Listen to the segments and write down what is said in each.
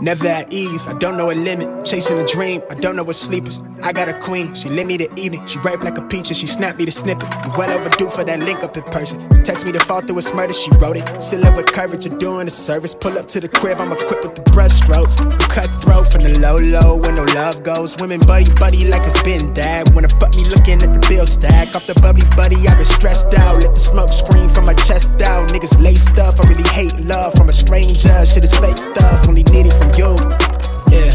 Never at ease, I don't know a limit. Chasing a dream, I don't know what sleepers. I got a queen, she lit me the evening. She ripe like a peach and she snapped me the snippet. You well overdue for that link up in person. Text me to fall through a murder, she wrote it. Still up with courage, you're doing a service. Pull up to the crib, I'm equipped with the brush strokes. Cutthroat from the low low, when no love goes. Women buddy buddy like it's been that. Wanna fuck me looking at the bill stack. Off the bubbly buddy, I've been stressed a stranger. Shit is fake stuff, only need it from you. Yeah.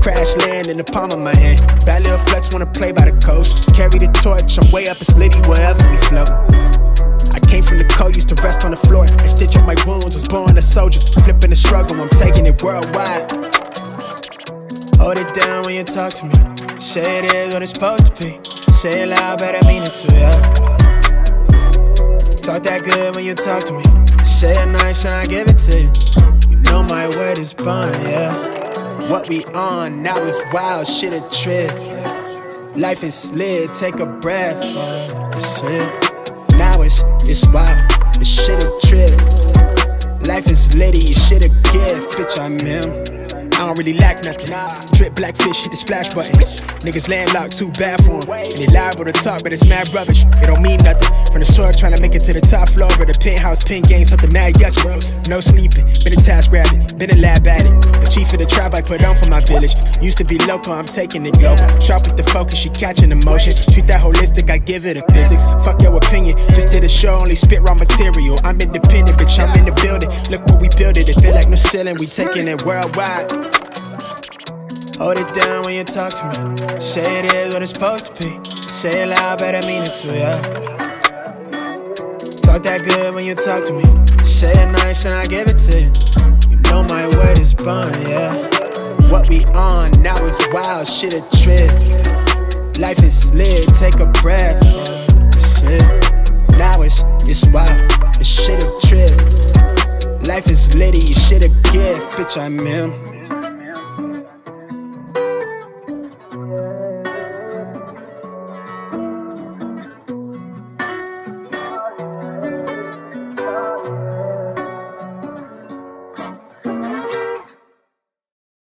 Crash land in the palm of my hand. Bad little flex wanna play by the coast. Carry the torch, I'm way up, it's litty wherever we float. I came from the cold, used to rest on the floor. I stitch up my wounds, was born a soldier. Flipping the struggle, I'm taking it worldwide. Hold it down when you talk to me. Say it is what it's supposed to be. Say it loud, but I mean it too, yeah. Talk that good when you talk to me. Say it nice and I give it to you. You know my word is bond, yeah. What we on now is wild, shit a trip. Yeah. Life is lit, take a breath. Yeah. That's it. Now it's it's wild, this shit a trip. Life is litty, shit a gift, bitch. I'm him. Really lack nothing. Drip blackfish, hit the splash button. Niggas landlocked, too bad for them. And they liable to talk, but it's mad rubbish. It don't mean nothing. From the soil, trying to make it to the top floor, but the penthouse, pin game, something mad yucks, bros. No sleeping, been a task rabbit, been a lab at it. The chief of the tribe I put on for my village. Used to be local, I'm taking it global. Sharp with the focus, she catching emotion. Treat that holistic, I give it a physics. Fuck your opinion, just did a show, only spit raw material. I'm independent, bitch, I'm in the building. Look what we built it, it feel like no ceiling, we taking it worldwide. Hold it down when you talk to me. Say it is what it's supposed to be. Say it loud, but I mean it too, yeah. Talk that good when you talk to me. Say it nice and I give it to you. You know my word is bond, yeah. What we on now is wild, shit a trip. Life is lit, take a breath. That's. Now it's it's wild, this shit a trip. Life is litty, shit a gift, bitch. I'm him.